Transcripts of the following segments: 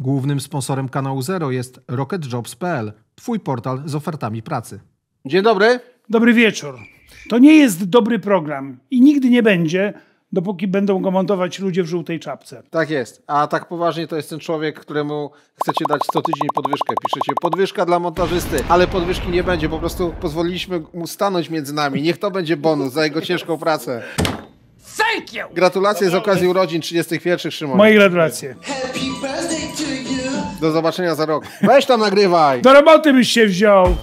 Głównym sponsorem kanału Zero jest rocketjobs.pl, twój portal z ofertami pracy. Dzień dobry. Dobry wieczór. To nie jest dobry program i nigdy nie będzie, dopóki będą go montować ludzie w żółtej czapce. Tak jest. A tak poważnie to jest ten człowiek, któremu chcecie dać co tydzień podwyżkę. Piszecie podwyżka dla montażysty, ale podwyżki nie będzie. Po prostu pozwoliliśmy mu stanąć między nami. Niech to będzie bonus za jego ciężką pracę. Thank you! Gratulacje z okazji urodzin 31 Szymon. Moje gratulacje. Happy. Do zobaczenia za rok. Weź tam nagrywaj. Do roboty byś się wziął.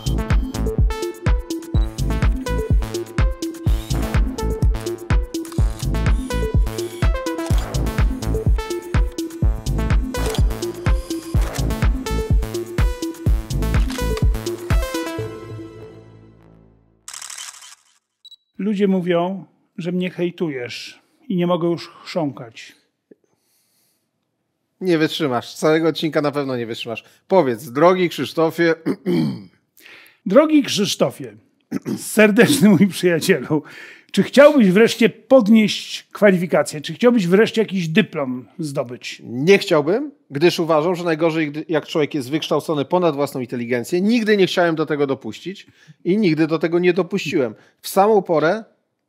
Ludzie mówią, że mnie hejtujesz i nie mogę już chrząkać. Nie wytrzymasz. Całego odcinka na pewno nie wytrzymasz. Powiedz, drogi Krzysztofie, Drogi Krzysztofie, serdeczny mój przyjacielu, czy chciałbyś wreszcie podnieść kwalifikacje? Czy chciałbyś wreszcie jakiś dyplom zdobyć? nie chciałbym, gdyż uważam, że najgorzej, jak człowiek jest wykształcony ponad własną inteligencję. Nigdy nie chciałem do tego dopuścić i nigdy do tego nie dopuściłem. W samą porę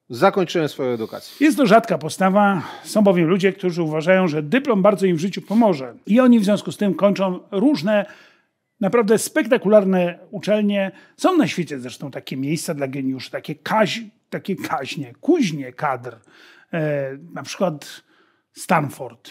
zakończyłem swoją edukację. Jest to rzadka postawa. Są bowiem ludzie, którzy uważają, że dyplom bardzo im w życiu pomoże. I oni w związku z tym kończą różne naprawdę spektakularne uczelnie. Są na świecie zresztą takie miejsca dla geniuszy, takie, kaź, takie kaźnie, kuźnie kadr. E, na przykład Stanford.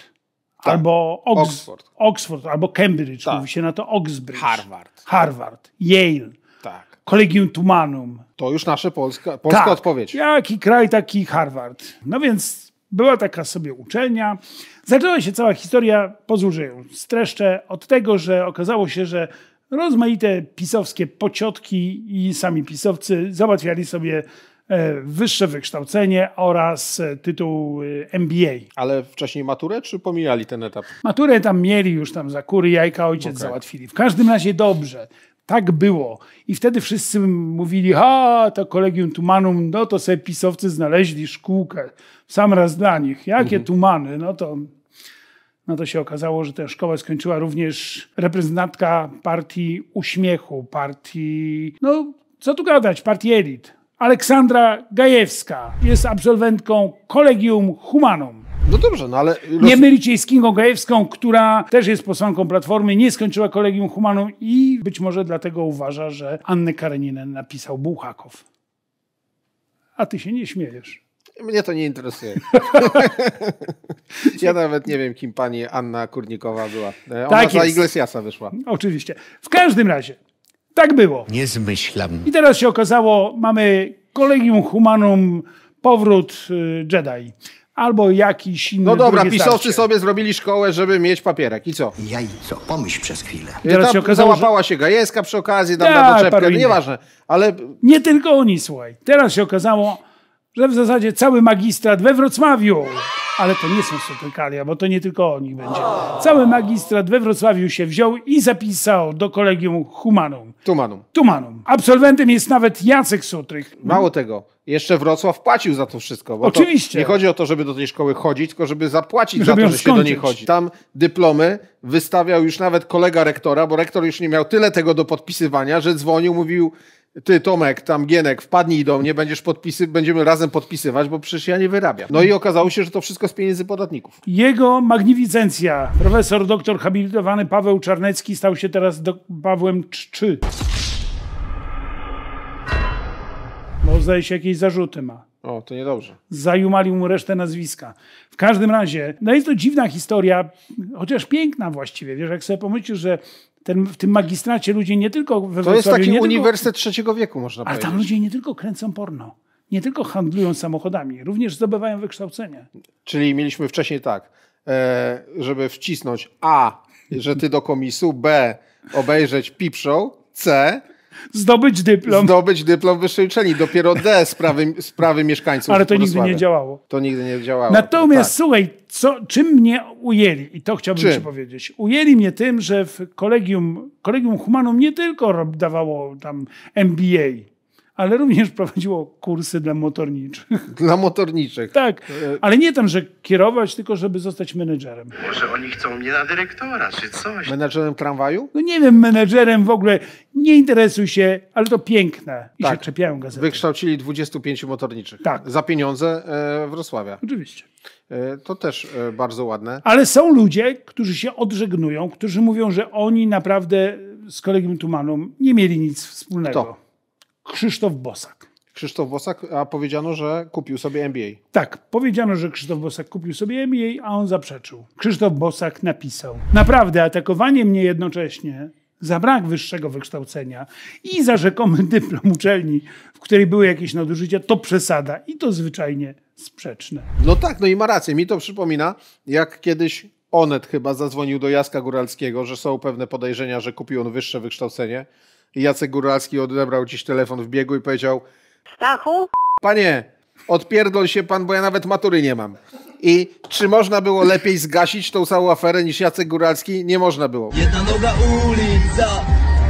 Albo Ox- Tak. Oxford. Oxford, albo Cambridge, Tak. mówi się na to Oxbridge. Harvard. Harvard, Yale, Tak. Collegium Tumanum. To już nasza polska, polska Tak. odpowiedź. Jaki kraj, taki Harvard. No więc była taka sobie uczelnia. Zaczęła się cała historia, ją streszczę, od tego, że okazało się, że rozmaite pisowskie pociotki i sami pisowcy załatwiali sobie e, wyższe wykształcenie oraz e, tytuł e, MBA. Ale wcześniej maturę, czy pomijali ten etap? Maturę tam mieli już tam za kury jajka ojciec Okej. załatwili. W każdym razie dobrze. Tak było. I wtedy wszyscy mówili, ha, to kolegium tumanum, no to sobie pisowcy znaleźli szkółkę sam raz dla nich. Jakie tumany? No to, no to się okazało, że tę szkołę skończyła również reprezentantka partii Uśmiechu, partii, no co tu gadać, partii elit. Aleksandra Gajewska jest absolwentką Kolegium Humanum. No dobrze, no ale... Nie mylić jej z Kingą Gajewską, która też jest posłanką Platformy, nie skończyła Kolegium Humanum i być może dlatego uważa, że Annę Kareninen napisał Bułhakow. A ty się nie śmiejesz. Mnie to nie interesuje. ja nawet nie wiem, kim pani Anna Kurnikowa była. E, Ona Tak za. Iglesiasa wyszła. Oczywiście. W każdym razie, tak było. Nie zmyślam. I teraz się okazało, mamy Kolegium Humanum, powrót y, Jedi. Albo jakiś inny No dobra, pisowcy starcie. sobie zrobili szkołę, żeby mieć papierek. I co? Jajco, pomyśl przez chwilę. teraz się okazało, załapała się Gajewska przy okazji, tam Tak, na doczepkę, no nieważne. Ale Nie tylko oni, słuchaj. Teraz się okazało, że w zasadzie cały magistrat we Wrocławiu, ale to nie są sotykalia, bo to nie tylko o nich będzie. Cały magistrat we Wrocławiu się wziął i zapisał do kolegium Humanum. tumanum. Tumanum. Absolwentem jest nawet Jacek Sutrych. Mało tego, jeszcze Wrocław płacił za to wszystko. Bo Oczywiście. To nie chodzi o to, żeby do tej szkoły chodzić, tylko żeby zapłacić Żeby za to, że się do niej chodzi. Tam dyplomy wystawiał już nawet kolega rektora, bo rektor już nie miał tyle tego do podpisywania, że dzwonił, mówił ty Tomek, tam Gienek, wpadnij do mnie, będziesz podpisy, będziemy razem podpisywać, bo przecież ja nie wyrabiam. No i okazało się, że to wszystko z pieniędzy podatników. Jego magnificencja, profesor doktor habilitowany Paweł Czarnecki stał się teraz do Pawłem Czczy. Bo zdaje się jakieś zarzuty ma. O, to niedobrze. zajumali mu resztę nazwiska. W każdym razie, no jest to dziwna historia, chociaż piękna właściwie. Wiesz, jak sobie pomyślisz, że ten, w tym magistracie ludzie nie tylko we To jest taki uniwersytet trzeciego wieku, można Tylko, ale powiedzieć. tam ludzie nie tylko kręcą porno, nie tylko handlują samochodami, również zdobywają wykształcenie. Czyli mieliśmy wcześniej tak, e, żeby wcisnąć A, że ty do komisu, B, obejrzeć Show, C, Zdobyć dyplom, zdobyć dyplom wyższej uczelni, dopiero D, sprawy, sprawy mieszkańców ale to nigdy nie działało. To nigdy nie działało. Natomiast tak. słuchaj, co, czym mnie ujęli, i to chciałbym Czym? ci powiedzieć. Ujęli mnie tym, że w kolegium, kolegium Humanum nie tylko dawało tam MBA, ale również prowadziło kursy dla motorniczych. Dla motorniczych. Tak, ale nie tam, że kierować, tylko żeby zostać menedżerem. Może oni chcą mnie na dyrektora, czy coś. Menedżerem tramwaju? No nie wiem, menedżerem w ogóle nie interesuj się, ale to piękne. I Tak. się czepiają gazety. Wykształcili 25 motorniczych. Tak. Za pieniądze e, Wrocławia. Oczywiście. E, to też e, bardzo ładne. Ale są ludzie, którzy się odżegnują, którzy mówią, że oni naprawdę z kolegiem Tumaną nie mieli nic wspólnego. Kto? Krzysztof Bosak. Krzysztof Bosak, a powiedziano, że kupił sobie NBA. Tak, powiedziano, że Krzysztof Bosak kupił sobie NBA, a on zaprzeczył. Krzysztof Bosak napisał: Naprawdę, atakowanie mnie jednocześnie za brak wyższego wykształcenia i za rzekomy dyplom uczelni, w której były jakieś nadużycia, to przesada i to zwyczajnie sprzeczne. No tak, no i ma rację. Mi to przypomina, jak kiedyś Onet chyba zadzwonił do Jacka Góralskiego, że są pewne podejrzenia, że kupił on wyższe wykształcenie. I Jacek Góralski odebrał dziś telefon w biegu i powiedział: Stachu? Panie, odpierdol się pan, bo ja nawet matury nie mam. I czy można było lepiej zgasić tą całą aferę niż Jacek Góralski? Nie można było. Jedna noga ulica,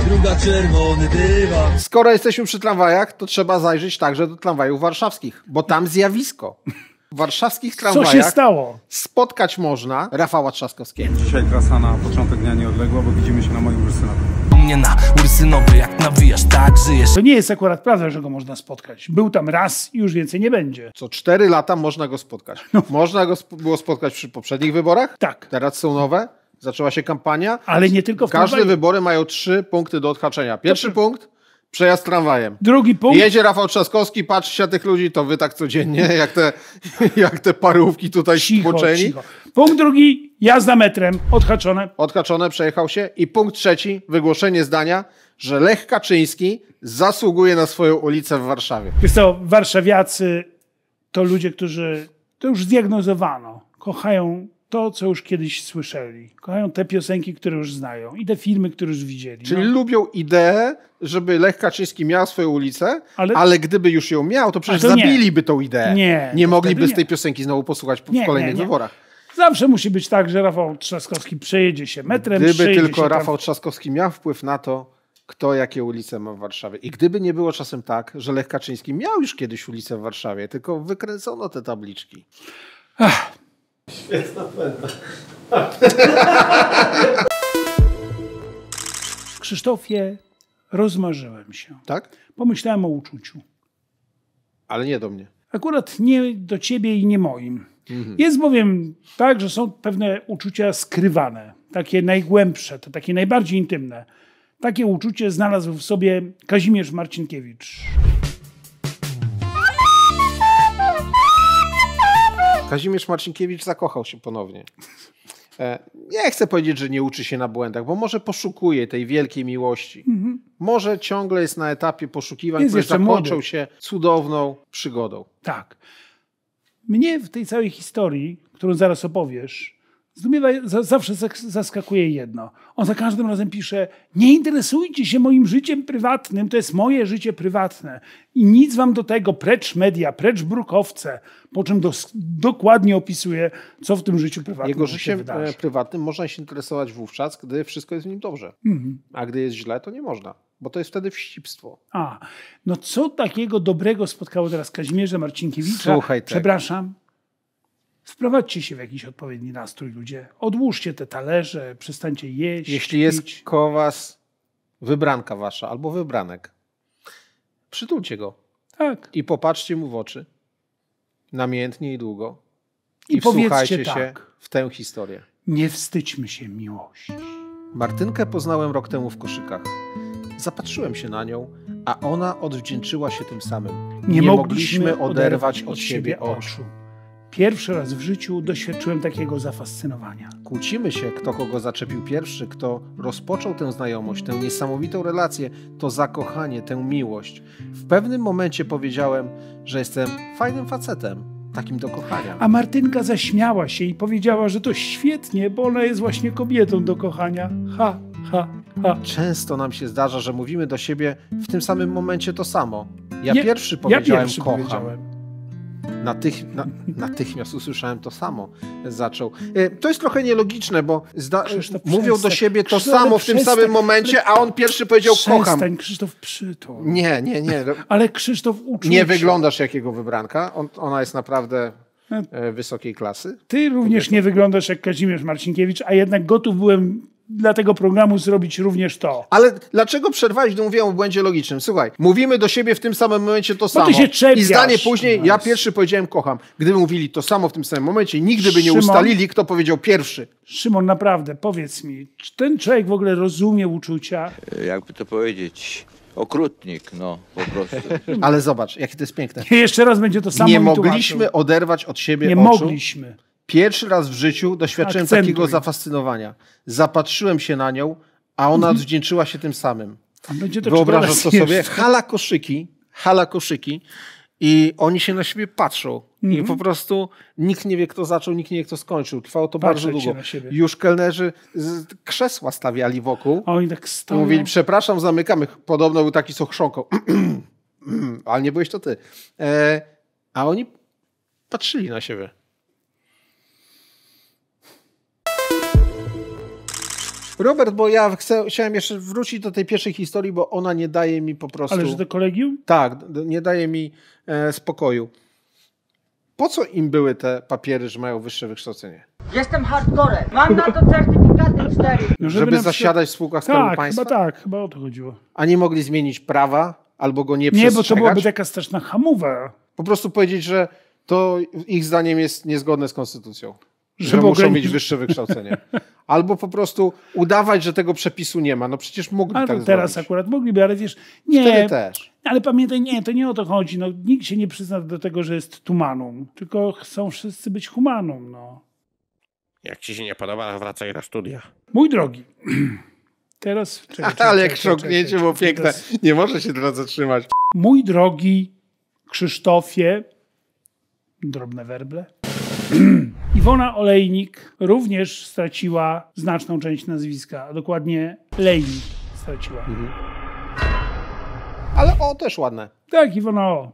druga czerwony dywan. Skoro jesteśmy przy tramwajach, to trzeba zajrzeć także do tramwajów warszawskich, bo tam zjawisko. W warszawskich Co się tramwajach stało? spotkać można Rafała Trzaskowskiego. Dzisiaj trasa na początek dnia nieodległa, bo widzimy się na moim Ursynowie. Mnie na ursynowy, jak nawijasz, tak żyjesz. To nie jest akurat prawda, że go można spotkać. Był tam raz i już więcej nie będzie. Co cztery lata można go spotkać. Można go sp- było spotkać przy poprzednich wyborach. Tak. Teraz są nowe. Zaczęła się kampania. Ale nie tylko w Każde wybory mają trzy punkty do odhaczenia. Pierwszy punkt przejazd tramwajem. Drugi punkt. Jedzie Rafał Trzaskowski, patrzy się na tych ludzi, to wy tak codziennie, jak te, jak te parówki tutaj Cicho, stłoczeni. cicho. Punkt drugi, jazda metrem, odhaczone. Odhaczone, przejechał się. I punkt trzeci, wygłoszenie zdania, że Lech Kaczyński zasługuje na swoją ulicę w Warszawie. Wiesz co, warszawiacy to ludzie, którzy to już zdiagnozowano. Kochają to, co już kiedyś słyszeli. Kochają te piosenki, które już znają i te filmy, które już widzieli. Czyli no. lubią ideę, żeby Lech Kaczyński miał swoją ulicę, ale, Ale- gdyby już ją miał, to przecież to nie. zabiliby tą ideę. Nie, nie mogliby z tej nie. piosenki znowu posłuchać w Nie, kolejnych nie, nie. wyborach. Zawsze musi być tak, że Rafał Trzaskowski przejedzie się metrem, Gdyby tylko się tam- Rafał Trzaskowski miał wpływ na to, kto jakie ulice ma w Warszawie. I gdyby nie było czasem tak, że Lech Kaczyński miał już kiedyś ulicę w Warszawie, tylko wykręcono te tabliczki. Krzysztofie, rozmarzyłem się. Tak? Pomyślałem o uczuciu. Ale nie do mnie. Akurat nie do ciebie i nie moim. Mhm. Jest bowiem tak, że są pewne uczucia skrywane, takie najgłębsze, te takie najbardziej intymne. Takie uczucie znalazł w sobie Kazimierz Marcinkiewicz. Kazimierz Marcinkiewicz zakochał się ponownie. E, Nie chcę powiedzieć, że nie uczy się na błędach, bo może poszukuje tej wielkiej miłości. Może ciągle jest na etapie poszukiwań, Jest które zakończą młody. się cudowną przygodą. Tak. Mnie w tej całej historii, którą zaraz opowiesz, zdumiewa, za, zawsze zaskakuje jedno. On za każdym razem pisze: Nie interesujcie się moim życiem prywatnym, to jest moje życie prywatne. I nic wam do tego, precz media, precz brukowce. Po czym dokładnie opisuje, co w tym życiu prywatnym Jego życiem wydarzy. e, prywatnym można się interesować wówczas, gdy wszystko jest w nim dobrze. Mhm. A gdy jest źle, to nie można, bo to jest wtedy wścibstwo. A, no co takiego dobrego spotkało teraz Kazimierza Marcinkiewicza? Słuchaj tego. Przepraszam. Wprowadźcie się w jakiś odpowiedni nastrój, ludzie. Odłóżcie te talerze, przestańcie jeść. Jeśli jest pić. koło was wybranka wasza albo wybranek, przytulcie go Tak. i popatrzcie mu w oczy. Namiętnie i długo. I, I, wsłuchajcie tak. się w tę historię. Nie wstydźmy się miłości. Martynkę poznałem rok temu w koszykach. Zapatrzyłem się na nią, a ona odwdzięczyła się tym samym. Nie, mogliśmy oderwać od siebie oczu. oczu. Pierwszy raz w życiu doświadczyłem takiego zafascynowania. Kłócimy się, kto kogo zaczepił pierwszy, kto rozpoczął tę znajomość, tę niesamowitą relację, to zakochanie, tę miłość. W pewnym momencie powiedziałem, że jestem fajnym facetem, takim do kochania. A Martynka zaśmiała się i powiedziała, że to świetnie, bo ona jest właśnie kobietą do kochania. Ha, ha, ha. Często nam się zdarza, że mówimy do siebie w tym samym momencie to samo. Ja pierwszy Ja powiedziałem pierwszy kocham. powiedziałem. Natych, na, natychmiast usłyszałem to samo. Zaczął. E, To jest trochę nielogiczne, bo zda, Krzysztof, mówią do siebie to Krzysztof, samo w tym przestań. samym momencie, a on pierwszy powiedział kocham. Przestań, Krzysztof, przytul. Nie, nie, nie. Ale Krzysztof uczył Nie się. wyglądasz jak jego wybranka. On, ona jest naprawdę e, wysokiej klasy. Ty również nie wyglądasz jak Kazimierz Marcinkiewicz, a jednak gotów byłem dla tego programu zrobić również to. Ale dlaczego przerwałeś, gdy mówiłem o błędzie logicznym? Słuchaj, mówimy do siebie w tym samym momencie to samo. ty się czepiasz. I zdanie później, ja pierwszy powiedziałem kocham. Gdyby mówili to samo w tym samym momencie, nigdy by nie Szymon? ustalili, kto powiedział pierwszy. Szymon, naprawdę, powiedz mi, czy ten człowiek w ogóle rozumie uczucia? jakby to powiedzieć, okrutnik, no po prostu. Ale zobacz, jakie to jest piękne. Jeszcze raz będzie to samo Nie mogliśmy tłumaczył. oderwać od siebie Nie oczu. mogliśmy. Pierwszy raz w życiu doświadczyłem Akcentuj. takiego zafascynowania. Zapatrzyłem się na nią, a ona odwdzięczyła się tym samym. Będzie to Wyobrażasz teraz to sobie? jeszcze. Hala koszyki, hala koszyki i oni się na siebie patrzą. I Mhm. po prostu nikt nie wie, kto zaczął, nikt nie wie, kto skończył. Trwało to Patrzeć bardzo długo. Już kelnerzy z krzesła stawiali wokół. A oni tak stoją. mówili, przepraszam, zamykamy. Podobno był taki, co chrząkał. Ale nie byłeś to ty. E, a oni patrzyli na siebie. Robert, bo ja chcę, chciałem jeszcze wrócić do tej pierwszej historii, bo ona nie daje mi po prostu... Ale że to kolegium? Tak, nie daje mi e, spokoju. Po co im były te papiery, że mają wyższe wykształcenie? Jestem hardcorem. Mam na to certyfikaty 4. No, Żeby, przykład- zasiadać w spółkach Skarbu Tak, Państwa? chyba tak, chyba o to chodziło. A nie mogli zmienić prawa albo go nie Nie, bo to przestrzegać? byłaby taka straszna hamowa. Po prostu powiedzieć, że to ich zdaniem jest niezgodne z konstytucją. Że, Żeby muszą ograniczyć- mieć wyższe wykształcenie. Albo po prostu udawać, że tego przepisu nie ma. No przecież mogli Ale tak teraz zrobić. akurat mogliby, ale wiesz, nie. Wtedy też. Ale pamiętaj, nie, to nie o to chodzi. No, nikt się nie przyzna do tego, że jest tumanum, tylko chcą wszyscy być humanum. No. Jak ci się nie podoba, wracaj na studia. Mój drogi, teraz... Czekaj, czekaj, Ale jak było czekaj, piękne. teraz- Nie może się teraz zatrzymać. Mój drogi Krzysztofie, drobne werble, Iwona Olejnik również straciła znaczną część nazwiska, a dokładnie Lejnik straciła. Mhm. Ale o, też ładne. Tak, Iwona O.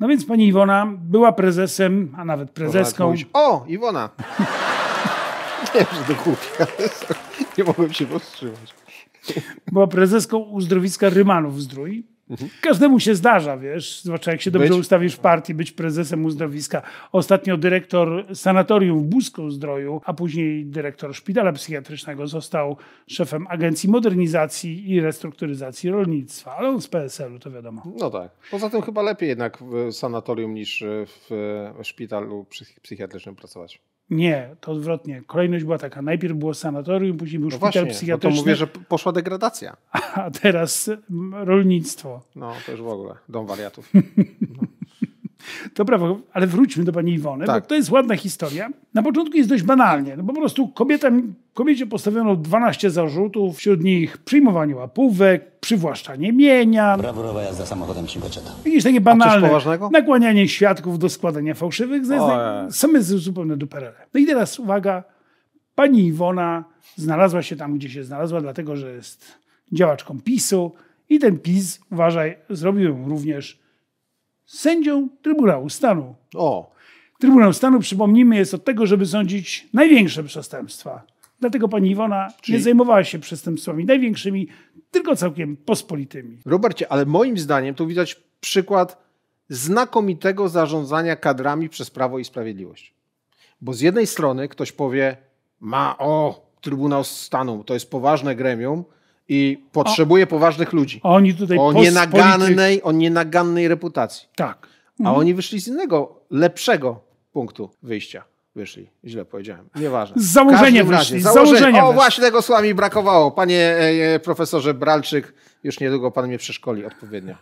No więc pani Iwona była prezesem, a nawet Można prezeską. mówić, O, Iwona. Nie wiem, że to głupie. ale Nie mogłem się powstrzymać. Była prezeską uzdrowiska Rymanów Zdrój. Każdemu się zdarza, wiesz, zwłaszcza jak się dobrze Być? ustawisz w partii, być prezesem uzdrowiska. Ostatnio dyrektor sanatorium w Busku Zdroju, a później dyrektor szpitala psychiatrycznego został szefem Agencji Modernizacji i Restrukturyzacji Rolnictwa. Ale on z PSL-u, to wiadomo. No tak. Poza tym chyba lepiej jednak w sanatorium niż w szpitalu psych- psychiatrycznym pracować. Nie, to odwrotnie. Kolejność była taka. Najpierw było sanatorium, później był No szpital właśnie, no to psychiatryczny, mówię, że poszła degradacja. a teraz mm, rolnictwo. No, to już w ogóle. Dom wariatów. To prawda, ale wróćmy do pani Iwony, Tak. bo to jest ładna historia. Na początku jest dość banalnie. No po prostu kobieta, kobiecie postawiono 12 zarzutów, wśród nich przyjmowanie łapówek, przywłaszczanie mienia, Brawurowa jazda samochodem Cinquecetta. jakieś takie banalne, nakłanianie świadków do składania fałszywych zeznań. Same z- zupełne duperele. No i teraz uwaga, pani Iwona znalazła się tam, gdzie się znalazła, dlatego że jest działaczką PiSu i ten PiS, uważaj, zrobił ją również sędzią Trybunału Stanu. O, Trybunał Stanu, przypomnijmy, jest od tego, żeby sądzić największe przestępstwa. Dlatego pani Iwona nie zajmowała się przestępstwami największymi, tylko całkiem pospolitymi. Robercie, ale moim zdaniem tu widać przykład znakomitego zarządzania kadrami przez Prawo i Sprawiedliwość. Bo z jednej strony ktoś powie, ma o, Trybunał Stanu, to jest poważne gremium i potrzebuje poważnych ludzi. Oni tutaj O nienagannej, o nienagannej reputacji. Tak. A oni wyszli z innego, lepszego punktu wyjścia. Wyszli, źle powiedziałem, nieważne. Z założenia razie, wyszli, założenie. założenia O, wyszli. właśnie tego słowa mi brakowało. Panie e, profesorze Bralczyk, już niedługo pan mnie przeszkoli odpowiednio.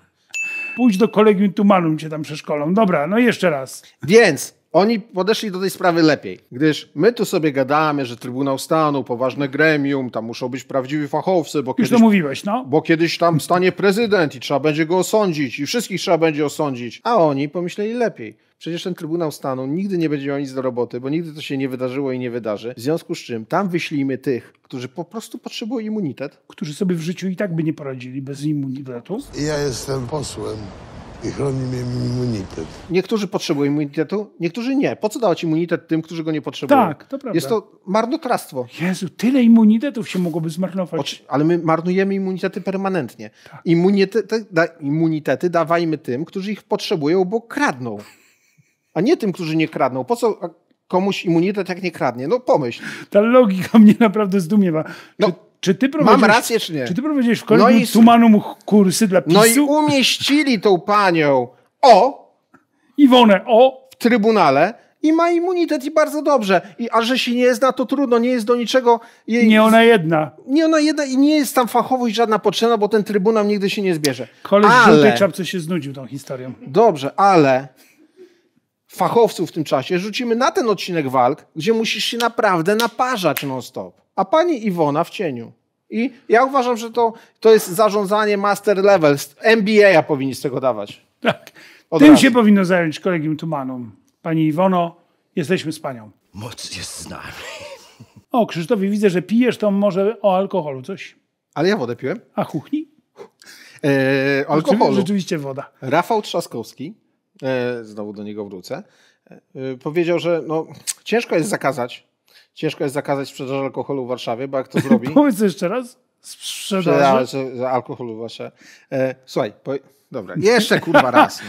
Pójdź do kolegium Tumanum, cię tam przeszkolą. Dobra, no jeszcze raz. Więc oni podeszli do tej sprawy lepiej, gdyż my tu sobie gadamy, że Trybunał Stanu, poważne gremium, tam muszą być prawdziwi fachowcy, bo Już kiedyś, to mówiłeś, no. bo kiedyś tam stanie prezydent i trzeba będzie go osądzić i wszystkich trzeba będzie osądzić. A oni pomyśleli lepiej. Przecież ten Trybunał Stanu nigdy nie będzie miał nic do roboty, bo nigdy to się nie wydarzyło i nie wydarzy. W związku z czym tam wyślijmy tych, którzy po prostu potrzebują immunitet. Którzy sobie w życiu i tak by nie poradzili bez immunitetu. Ja jestem posłem i chroni mnie immunitet. Niektórzy potrzebują immunitetu, niektórzy nie. Po co dawać immunitet tym, którzy go nie potrzebują? Tak, to prawda. Jest to marnotrawstwo. Jezu, tyle immunitetów się mogłoby zmarnować. Oczy- Ale my marnujemy immunitety permanentnie. Immunitety, da, immunitety dawajmy tym, którzy ich potrzebują, bo kradną. A nie tym, którzy nie kradną. Po co komuś immunitet, jak nie kradnie? No pomyśl. Ta logika mnie naprawdę zdumiewa. No, czy, ty prowadzisz, mam rację, czy nie? Czy ty prowadzisz w kolegium No i- Tumanum kursy dla PiSu? No i umieścili tą panią o Iwonę, o! w trybunale i ma immunitet i bardzo dobrze. I, a że się nie zna, to trudno, nie jest do niczego jej... Nie ona jedna. Nie ona jedna i nie jest tam fachowość żadna potrzebna, bo ten trybunał nigdy się nie zbierze. Koleś w ale, żółtej czapce się znudził tą historią. Dobrze, ale fachowców w tym czasie rzucimy na ten odcinek walk, gdzie musisz się naprawdę naparzać non-stop. A pani Iwona w cieniu. I ja uważam, że to, to jest zarządzanie master level. MBA powinni z tego dawać. Tak. Od Tym razu. się powinno zająć kolegium Tumanum. Pani Iwono, jesteśmy z panią. Moc jest z nami. O, Krzysztofie, widzę, że pijesz, to może o alkoholu coś. Ale ja wodę piłem. A chuchni? E, alkoholu. Rzeczywiście woda. Rafał Trzaskowski, e, znowu do niego wrócę, e, powiedział, że no, ciężko jest zakazać. Ciężko jest zakazać sprzedaży alkoholu w Warszawie, bo jak to zrobi. Powiedz jeszcze raz. Sprzedaży. Sprzedaż e, alkoholu właśnie. E, słuchaj, po, dobra, jeszcze kurwa raz.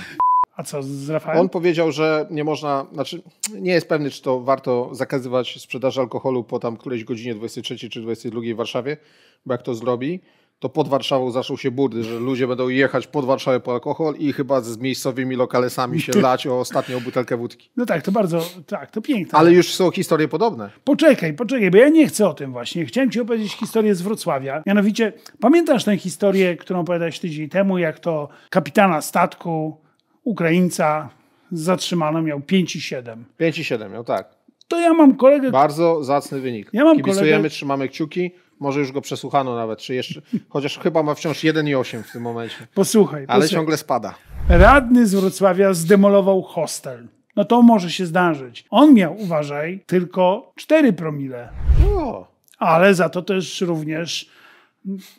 A co z Rafałem? On powiedział, że nie można, znaczy nie jest pewny, czy to warto zakazywać sprzedaży alkoholu po tam którejś godzinie 23 czy 22 w Warszawie, bo jak to zrobi, to pod Warszawą zaczną się burdy, że ludzie będą jechać pod Warszawę po alkohol i chyba z miejscowymi lokalesami się lać o ostatnią butelkę wódki. No tak, to bardzo, tak, to piękne. Ale już są historie podobne. Poczekaj, poczekaj, bo ja nie chcę o tym właśnie. Chciałem ci opowiedzieć historię z Wrocławia. Mianowicie, pamiętasz tę historię, którą opowiadałeś tydzień temu, jak to kapitana statku, Ukraińca, zatrzymano, miał 5 i 7. 5 i 7 miał, tak. To ja mam kolegę, Bardzo zacny wynik. Ja mam Kibicujemy, kolegę- trzymamy kciuki. Może już go przesłuchano nawet, czy jeszcze, chociaż chyba ma wciąż 1 i 8 w tym momencie. posłuchaj, Ale posłuchaj. ciągle spada. radny z Wrocławia zdemolował hostel. No to może się zdarzyć. On miał, uważaj, tylko 4 promile. O, ale za to też również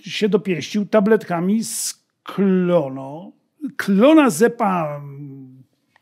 się dopieścił tabletkami z klono, klonazepam.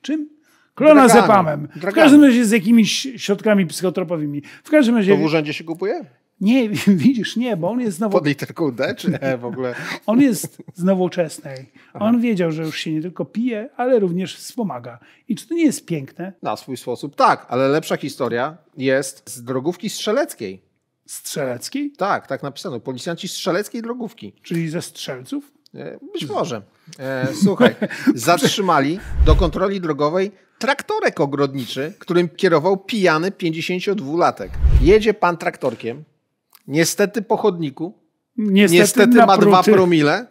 Czym? Klonazepamem. W Dragami. każdym razie z jakimiś środkami psychotropowymi. W każdym razie... to w urzędzie się kupuje? Nie, widzisz, nie, bo on jest znowu... Pod literką D, czy E w ogóle? On jest z nowoczesnej. On wiedział, że już się nie tylko pije, ale również wspomaga. I czy to nie jest piękne? Na swój sposób tak, ale lepsza historia jest z drogówki strzeleckiej. Strzeleckiej? Tak, tak napisano. Policjanci strzeleckiej drogówki. Czyli ze strzelców? E, Być może. E, słuchaj, zatrzymali do kontroli drogowej traktorek ogrodniczy, którym kierował pijany 52-latek. Jedzie pan traktorkiem, niestety po chodniku, Niestety, niestety ma dwa promile,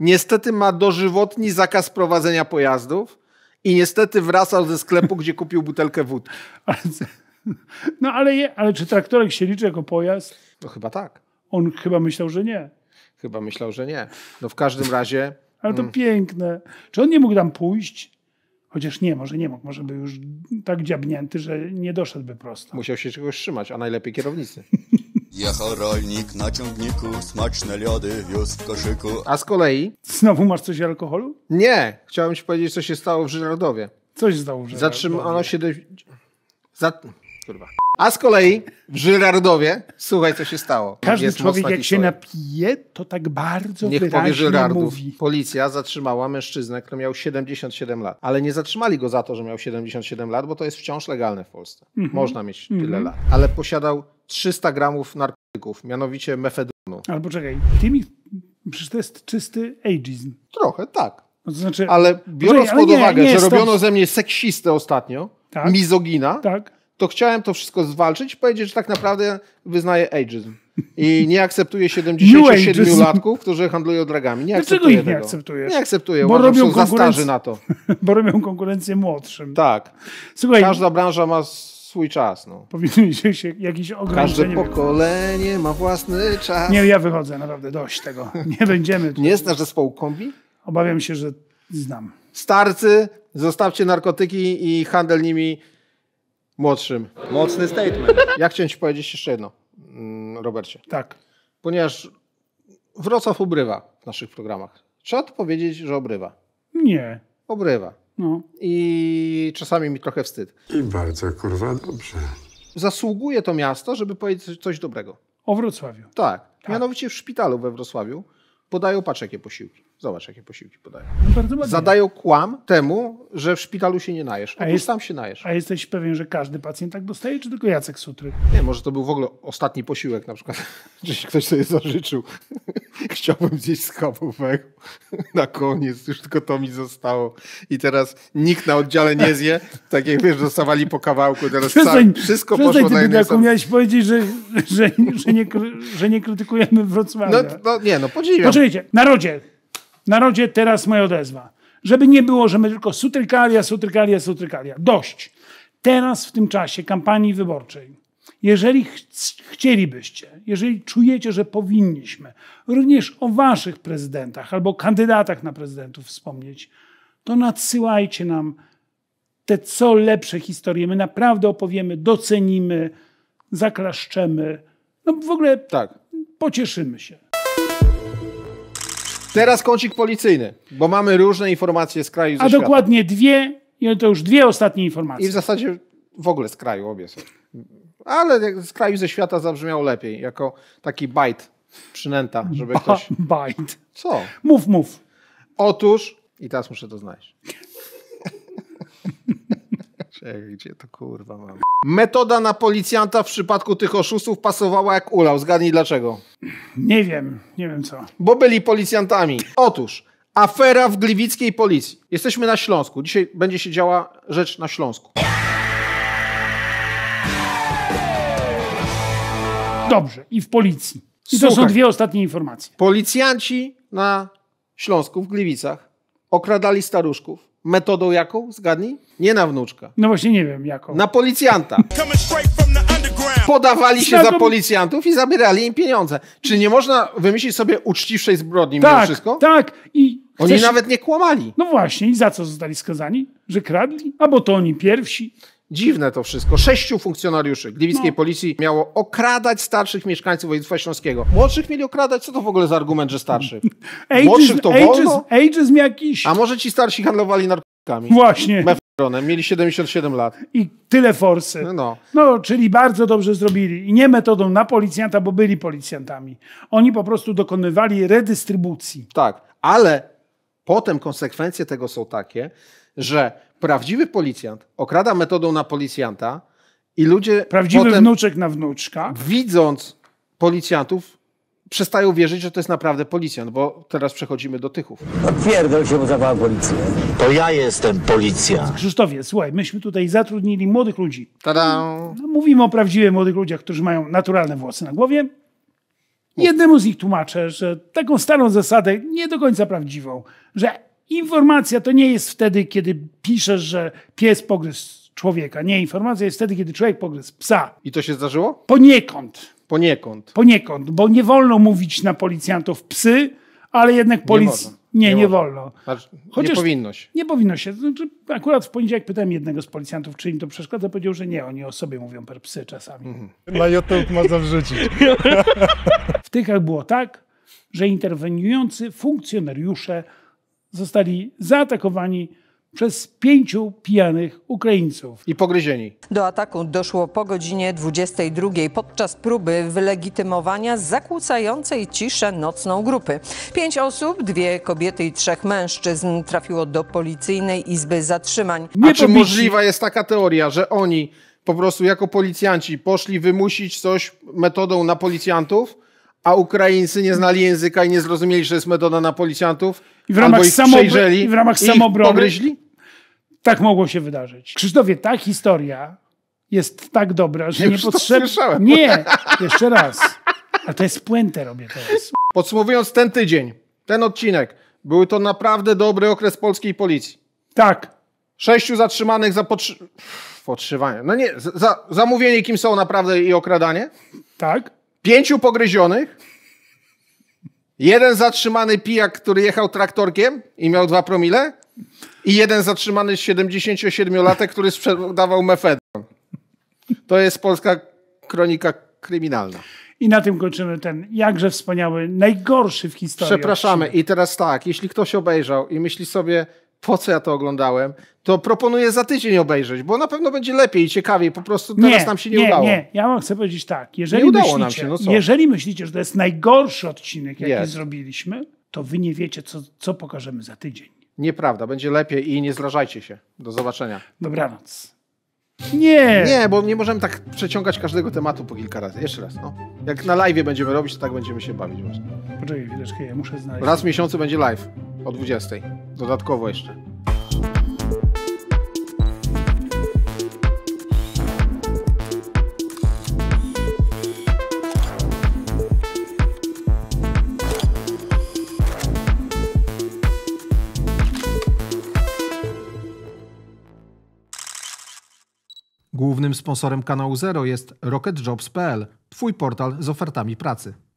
niestety ma dożywotni zakaz prowadzenia pojazdów i niestety wracał ze sklepu, gdzie kupił butelkę. Ale, no ale, je, ale czy traktorek się liczy jako pojazd? No chyba tak. On chyba myślał, że nie. Chyba myślał, że nie. No w każdym razie Ale to piękne. Czy on nie mógł tam pójść? Chociaż nie, może nie mógł. Może by już tak dziabnięty, że nie doszedłby prosto. musiał się czegoś trzymać, a najlepiej kierownicy. Jechał rolnik na ciągniku, smaczne lody wiózł w koszyku. A z kolei Znowu masz coś alkoholu? nie, chciałem ci powiedzieć, co się stało w Żyrardowie. Coś znowu, że... Zatrzymano się... Do... Za... Kurwa. A z kolei w Żyrardowie, słuchaj, co się stało. Każdy Jest człowiek, jak się historia. napije, to tak bardzo Niech powie wyraźnie Żyrardów. mówi. Policja zatrzymała mężczyznę, który miał 77 lat. Ale nie zatrzymali go za to, że miał 77 lat, bo to jest wciąż legalne w Polsce. Mhm. Można mieć tyle lat. Ale posiadał 300 gramów narkotyków, mianowicie mefedronu. Ale poczekaj, ty mi... Przecież to jest czysty ageism. Trochę tak. No to znaczy... Ale biorąc Poczekaj, ale pod nie, uwagę, nie, że stop. robiono ze mnie seksistę ostatnio, Tak. mizogina, Tak. To chciałem to wszystko zwalczyć i powiedzieć, że tak naprawdę wyznaję ageism. I nie akceptuję New ageism. 77-latków, którzy handlują dragami. Nie Dlaczego ich nie tego. akceptujesz? Nie akceptuję, Bo uważam, robią są za konkurencję- starzy na to. Bo robią konkurencję młodszym. Tak. Słuchaj, Każda branża ma swój czas. No. powinien się się jakieś Każde ograniczenie... pokolenie ma własny czas. Nie, ja wychodzę, naprawdę dość tego. Nie będziemy. tu- Nie znasz zespołu kombi? Obawiam się, że znam. Starcy, zostawcie narkotyki i handel nimi młodszym. Mocny statement. Ja chciałem ci powiedzieć jeszcze jedno, mm, Robercie. Tak. Ponieważ Wrocław obrywa w naszych programach. Trzeba to powiedzieć, że obrywa. Nie. Obrywa. No. I czasami mi trochę wstyd. I bardzo kurwa dobrze. Zasługuje to miasto, żeby powiedzieć coś dobrego. O Wrocławiu. Tak. Mianowicie w szpitalu we Wrocławiu podają, patrz jakie posiłki. Zobacz jakie posiłki podają. No. Zadają kłam temu, że w szpitalu się nie najesz. A jest- tam się najesz. A jesteś pewien, że każdy pacjent tak dostaje, czy tylko Jacek Sutry? Nie, może to był w ogóle ostatni posiłek na przykład, że ktoś sobie zażyczył. Chciałbym zjeść schabowego na koniec, już tylko to mi zostało. I teraz nikt na oddziale nie zje, tak jak wiesz, dostawali po kawałku, teraz Przestań, wszystko przestań poszło ty, na jednej sam... miałeś powiedzieć, że, że, że, nie, że nie krytykujemy Wrocławia. No, no nie, no podziwiam. Poczekajcie, narodzie, narodzie, teraz moja odezwa. Żeby nie było, że my tylko sutrykalia, sutrykalia, sutrykalia. Dość. Teraz w tym czasie kampanii wyborczej, jeżeli ch- chcielibyście, jeżeli czujecie, że powinniśmy również o waszych prezydentach albo kandydatach na prezydentów wspomnieć, to nadsyłajcie nam te co lepsze historie. My naprawdę opowiemy, docenimy, zaklaszczemy. No w ogóle Tak. pocieszymy się. Teraz kącik policyjny, bo mamy różne informacje z kraju A świata. dokładnie dwie, i to już dwie ostatnie informacje. I w zasadzie w ogóle z kraju obie są. Ale z kraju ze świata zabrzmiało lepiej, jako taki bajt przynęta, żeby Ba- ktoś... Bajt. Co? Mów, mów. Otóż, i teraz muszę to znaleźć. Czekaj, gdzie to kurwa mam? Metoda na policjanta w przypadku tych oszustów pasowała jak ulał. Zgadnij dlaczego. Nie wiem, nie wiem co. Bo byli policjantami. Otóż, afera w gliwickiej policji. Jesteśmy na Śląsku. Dzisiaj będzie się działa rzecz na Śląsku. Dobrze, i w policji. I to są Słuchaj. dwie ostatnie informacje. Policjanci na Śląsku, w Gliwicach, okradali staruszków. Metodą jaką? Zgadnij? Nie na wnuczka. No właśnie nie wiem jaką. Na policjanta. Podawali się za policjantów i zabierali im pieniądze. Czy nie można wymyślić sobie uczciwszej zbrodni mimo tak, wszystko? tak. I Oni chcesz- nawet nie kłamali. No właśnie, i za co zostali skazani? Że kradli? Albo to oni pierwsi? Dziwne to wszystko. Sześciu funkcjonariuszy gliwickiej No. policji miało okradać starszych mieszkańców województwa śląskiego. Młodszych mieli okradać? Co to w ogóle za argument, że starszych? Młodszych to wolno? ageism jakiś. A może ci starsi handlowali narkotykami? Właśnie. Mefedronem. Mieli 77 lat. I tyle forsy. No. No, czyli bardzo dobrze zrobili. I nie metodą na policjanta, bo byli policjantami. Oni po prostu dokonywali redystrybucji. Tak, ale potem konsekwencje tego są takie, że prawdziwy policjant okrada metodą na policjanta i ludzie Prawdziwy potem, wnuczek na wnuczka. widząc policjantów, przestają wierzyć, że to jest naprawdę policjant, bo teraz przechodzimy do tychów. Pierdol się, bo zabrała policję. To ja jestem policja. Krzysztofie, słuchaj, myśmy tutaj zatrudnili młodych ludzi. Tada! No, mówimy o prawdziwych młodych ludziach, którzy mają naturalne włosy na głowie. Jednemu z nich tłumaczę, że taką starą zasadę, nie do końca prawdziwą, że informacja to nie jest wtedy, kiedy piszesz, że pies pogryzł człowieka. Nie, informacja jest wtedy, kiedy człowiek pogryzł psa. I to się zdarzyło? Poniekąd. Poniekąd. Poniekąd, bo nie wolno mówić na policjantów psy, ale jednak policji. wolno. Nie, nie, Nie wolno. Znaczy, nie Chociaż- powinno się. Nie powinno się. Znaczy, akurat w poniedziałek pytałem jednego z policjantów, czy im to przeszkadza. Powiedział, że nie, oni o sobie mówią per psy czasami. Mhm. Na YouTube można wrzucić. W Tychach było tak, że interweniujący funkcjonariusze zostali zaatakowani przez pięciu pijanych Ukraińców. I pogryzieni. Do ataku doszło po godzinie 22 podczas próby wylegitymowania zakłócającej ciszę nocną grupy. Pięć osób, dwie kobiety i trzech mężczyzn trafiło do policyjnej izby zatrzymań. A czy możliwa jest taka teoria, że oni po prostu jako policjanci poszli wymusić coś metodą na policjantów, a Ukraińcy nie znali języka i nie zrozumieli, że jest metoda na policjantów? I w ramach, albo ich samobro- i w ramach samobrony pogryźli? tak mogło się wydarzyć. Krzysztofie, ta historia jest tak dobra, że nie słyszałem. Nie, jeszcze raz. A to jest puentę robię teraz. Podsumowując ten tydzień, ten odcinek, był to naprawdę dobry okres polskiej policji. Tak. Sześciu zatrzymanych za potrzy... podszywanie. No nie, za, za mówienie kim są naprawdę i okradanie. Tak. Pięciu pogryzionych. Jeden zatrzymany pijak, który jechał traktorkiem i miał dwa promile. I jeden zatrzymany 77-latek, który sprzedawał mefedron. To jest polska kronika kryminalna. I na tym kończymy ten jakże wspaniały, najgorszy w historii. Przepraszamy. I teraz tak, jeśli ktoś obejrzał i myśli sobie, po co ja to oglądałem, to proponuję za tydzień obejrzeć, bo na pewno będzie lepiej i ciekawiej. Po prostu teraz nam się nie, udało. Nie, ja wam chcę powiedzieć tak. Jeżeli Nie udało myślicie, nam się, no co? jeżeli myślicie, że to jest najgorszy odcinek, jaki Jest. zrobiliśmy, to wy nie wiecie, co, co pokażemy za tydzień. Nieprawda, będzie lepiej i nie zrażajcie się. Do zobaczenia. Dobranoc. Nie. Nie, bo nie możemy tak przeciągać każdego tematu po kilka razy. Jeszcze raz, no. Jak na live będziemy robić, to tak będziemy się bawić właśnie. Poczekaj chwileczkę, ja muszę znaleźć. Raz w miesiącu będzie live. O 20. Dodatkowo jeszcze. Głównym sponsorem kanału Zero jest RocketJobs.pl, twój portal z ofertami pracy.